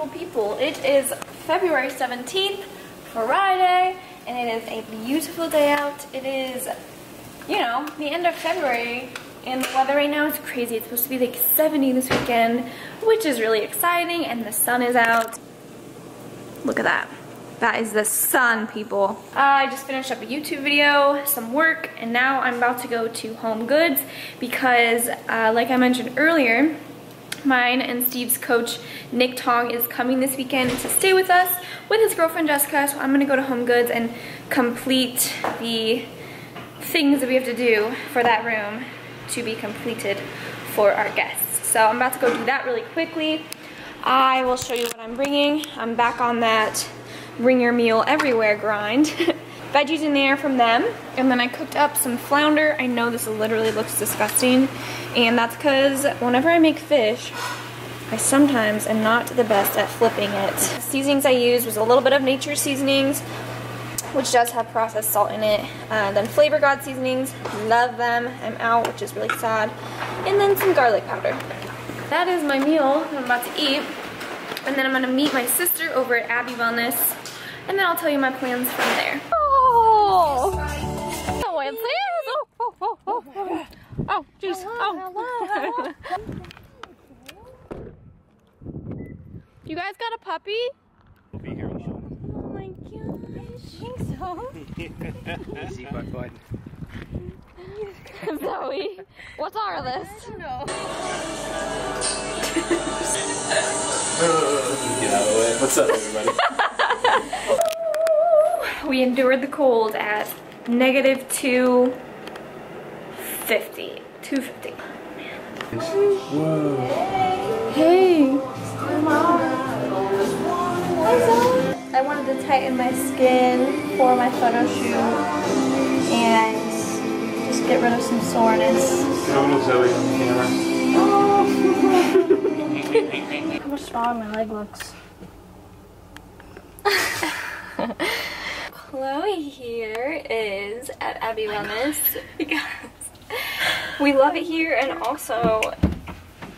beautiful people. It is February 17th, Friday, and it is a beautiful day out. It is, you know, the end of February, and the weather right now is crazy. It's supposed to be like 70 this weekend, which is really exciting, and the sun is out. Look at that. That is the sun, people. I just finished up a YouTube video, some work, and now I'm about to go to Home Goods because, uh, like I mentioned earlier, mine and Steve's coach, Nick Tong, is coming this weekend to stay with us with his girlfriend, Jessica, so I'm gonna go to Home Goods and complete the things that we have to do for that room to be completed for our guests. So I'm about to go do that really quickly. I will show you what I'm bringing. I'm back on that bring your meal everywhere grind. Veggies in there from them. And then I cooked up some flounder. I know this literally looks disgusting. And that's because whenever I make fish, I sometimes am not the best at flipping it. The seasonings I used was a little bit of nature seasonings, which does have processed salt in it. Uh, then Flavor God seasonings, love them. I'm out, which is really sad. And then some garlic powder. That is my meal I'm about to eat. And then I'm gonna meet my sister over at Abby Wellness and then I'll tell you my plans from there. Oh! Oh, oh, oh, oh, oh. Oh, jeez. Oh. you guys got a puppy? We'll be here Oh my gosh. think so? Easy, bud, bud. Zoe, what's our list? I don't know. Get out of the way. What's up, everybody? We endured the cold at negative 250. 250. Whoa. Hey. I wanted to tighten my skin for my photo shoot and just get rid of some soreness. Phenomenal Zoe on the camera. How much smaller my leg looks. Chloe here is at Abby oh Wellness because we love it here and also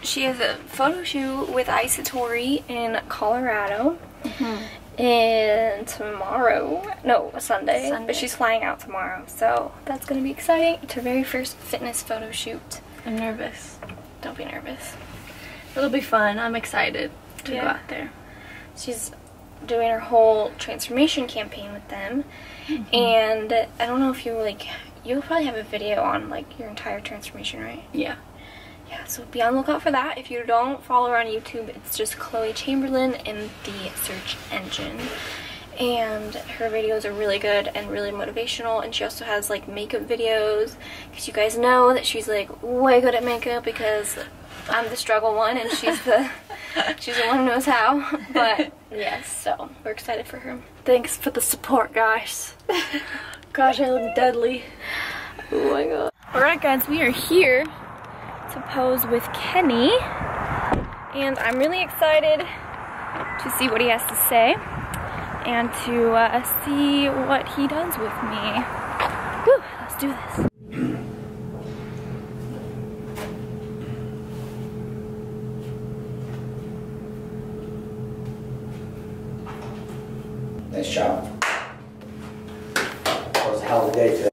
she has a photo shoot with Isatori in Colorado. Mm -hmm. And tomorrow, no, Sunday, Sunday, but she's flying out tomorrow, so that's gonna be exciting. It's her very first fitness photo shoot. I'm nervous. Don't be nervous. It'll be fun. I'm excited to yeah. go out there. She's doing her whole transformation campaign with them. Mm -hmm. And I don't know if you like, you'll probably have a video on like your entire transformation, right? Yeah. Yeah, so be on the lookout for that. If you don't follow her on YouTube, it's just Chloe Chamberlain in the search engine. And her videos are really good and really motivational. And she also has like makeup videos. Because you guys know that she's like way good at makeup because I'm the struggle one and she's the she's the one who knows how. But yes, so we're excited for her. Thanks for the support, guys. Gosh, I look deadly. Oh my god. Alright guys, we are here to pose with Kenny. And I'm really excited to see what he has to say and to uh, see what he does with me. Whew, let's do this. Nice job. That was a hell of a day today.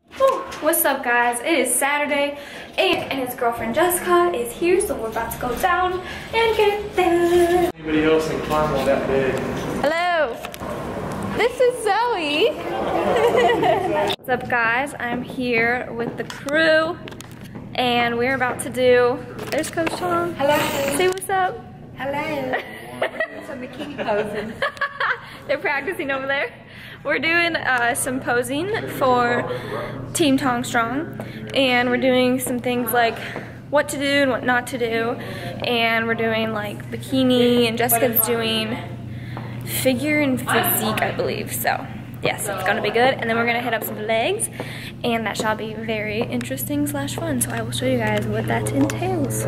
What's up guys? It is Saturday and, and his girlfriend Jessica is here so we're about to go down and get there. Anybody else in Carmel that big? Hello. This is Zoe. What's up guys? I'm here with the crew and we're about to do, there's Coach Tong. Hello. Say what's up. Hello. Some bikini posing. They're practicing over there. We're doing uh, some posing for Team Tong Strong, and we're doing some things like what to do and what not to do, and we're doing like bikini, and Jessica's doing figure and physique, I believe, so yes, it's gonna be good. And then we're gonna hit up some legs, and that shall be very interesting slash fun. So I will show you guys what that entails.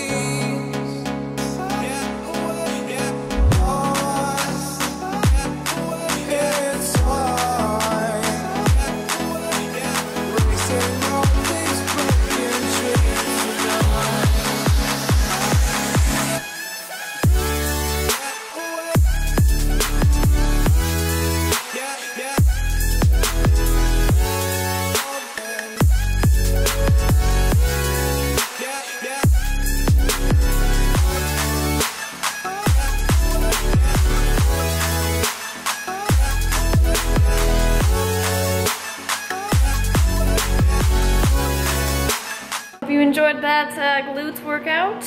you enjoyed that uh, glutes workout.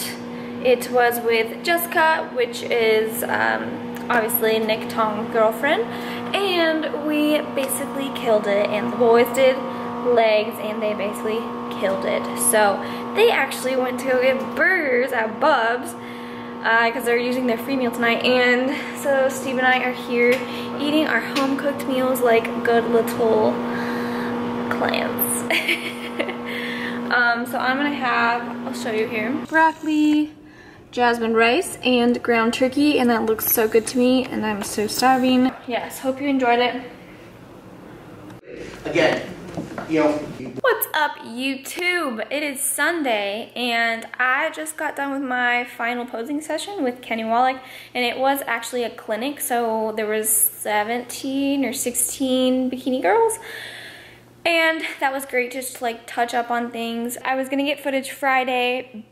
It was with Jessica, which is um, obviously Nick Tong's girlfriend, and we basically killed it. And the boys did legs, and they basically killed it. So they actually went to go get burgers at Bub's because they're using their free meal tonight. And so Steve and I are here eating our home cooked meals like good little clans. um, so I'm gonna have, I'll show you here, broccoli, jasmine rice, and ground turkey, and that looks so good to me, and I'm so starving. Yes, hope you enjoyed it. Again, you know, What's up YouTube? It is Sunday and I just got done with my final posing session with Kenny Wallach and it was actually a clinic so there was 17 or 16 bikini girls and that was great just to like touch up on things. I was gonna get footage Friday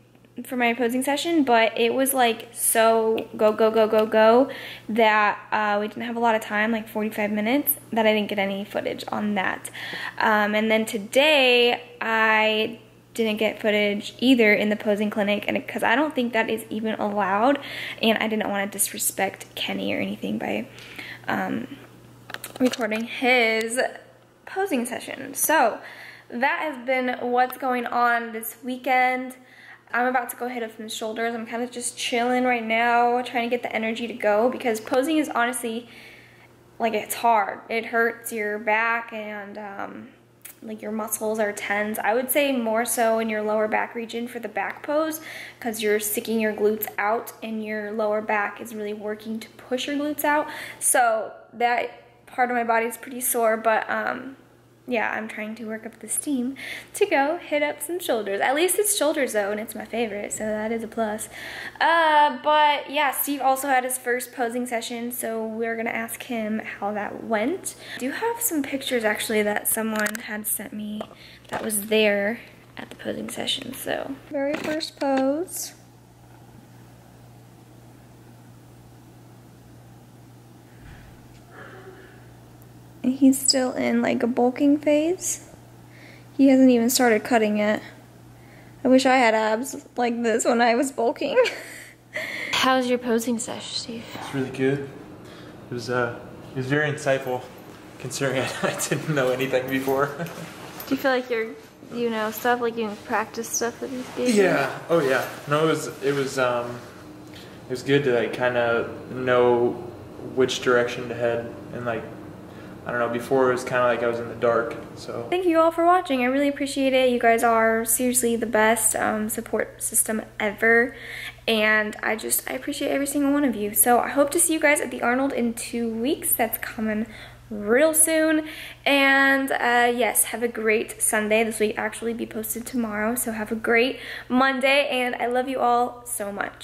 for my posing session, but it was like so go, go, go, go, go that uh, we didn't have a lot of time, like 45 minutes, that I didn't get any footage on that. Um, and then today, I didn't get footage either in the posing clinic and because I don't think that is even allowed and I didn't want to disrespect Kenny or anything by um, recording his posing session. So that has been what's going on this weekend. I'm about to go hit up some shoulders. I'm kind of just chilling right now, trying to get the energy to go because posing is honestly like it's hard. It hurts your back and um, like your muscles are tense. I would say more so in your lower back region for the back pose because you're sticking your glutes out and your lower back is really working to push your glutes out. So that part of my body is pretty sore, but um, yeah, I'm trying to work up the steam to go hit up some shoulders. At least it's shoulders though, and it's my favorite, so that is a plus. Uh, but yeah, Steve also had his first posing session, so we're gonna ask him how that went. I do have some pictures actually that someone had sent me that was there at the posing session, so. Very first pose. He's still in like a bulking phase. He hasn't even started cutting yet. I wish I had abs like this when I was bulking. How's your posing sesh, Steve? It's really good. It was uh, it was very insightful, considering I, I didn't know anything before. Do you feel like you're, you know, stuff like you can practice stuff with these games? yeah. Oh yeah. No, it was it was um, it was good to like kind of know which direction to head and like I don't know. Before it was kind of like I was in the dark. So Thank you all for watching. I really appreciate it. You guys are seriously the best um, support system ever. And I just, I appreciate every single one of you. So I hope to see you guys at the Arnold in two weeks. That's coming real soon. And uh, yes, have a great Sunday. This will actually be posted tomorrow. So have a great Monday. And I love you all so much.